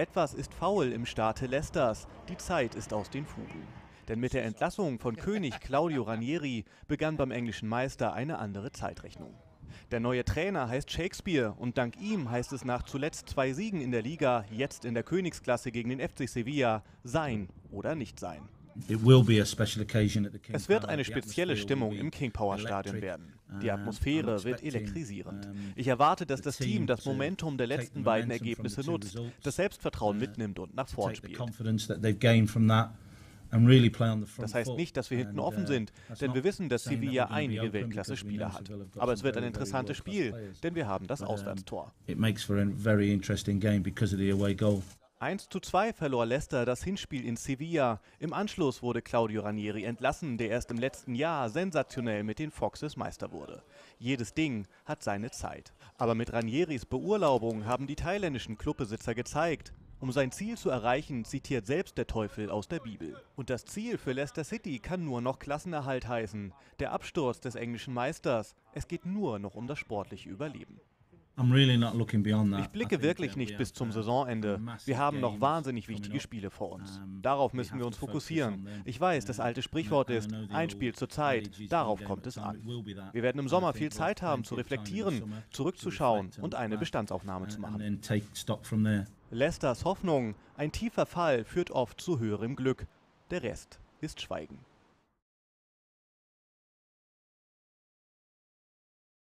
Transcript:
Etwas ist faul im Staate Leicesters. Die Zeit ist aus den Fugen. Denn mit der Entlassung von König Claudio Ranieri begann beim englischen Meister eine andere Zeitrechnung. Der neue Trainer heißt Shakespeare und dank ihm heißt es nach zuletzt zwei Siegen in der Liga, jetzt in der Königsklasse gegen den FC Sevilla, sein oder nicht sein. Es wird eine spezielle Stimmung im King Power Stadion werden. Die Atmosphäre wird elektrisierend. Ich erwarte, dass das Team das Momentum der letzten beiden Ergebnisse nutzt, das Selbstvertrauen uh, mitnimmt und nach vorn spielt. Das heißt nicht, dass wir hinten offen uh, sind, denn wir wissen, dass Sevilla einige Weltklasse-Spieler hat. Aber es wird ein interessantes Spiel, denn wir haben das Auswärtstor. 1 zu 2 verlor Leicester das Hinspiel in Sevilla. Im Anschluss wurde Claudio Ranieri entlassen, der erst im letzten Jahr sensationell mit den Foxes Meister wurde. Jedes Ding hat seine Zeit. Aber mit Ranieris Beurlaubung haben die thailändischen Clubbesitzer gezeigt, um sein Ziel zu erreichen, zitiert selbst der Teufel aus der Bibel. Und das Ziel für Leicester City kann nur noch Klassenerhalt heißen. Der Absturz des englischen Meisters. Es geht nur noch um das sportliche Überleben. Ich blicke wirklich nicht bis zum Saisonende. Wir haben noch wahnsinnig wichtige Spiele vor uns. Darauf müssen wir uns fokussieren. Ich weiß, das alte Sprichwort ist, ein Spiel zur Zeit, darauf kommt es an. Wir werden im Sommer viel Zeit haben zu reflektieren, zurückzuschauen und eine Bestandsaufnahme zu machen. Leicesters Hoffnung, ein tiefer Fall führt oft zu höherem Glück. Der Rest ist Schweigen.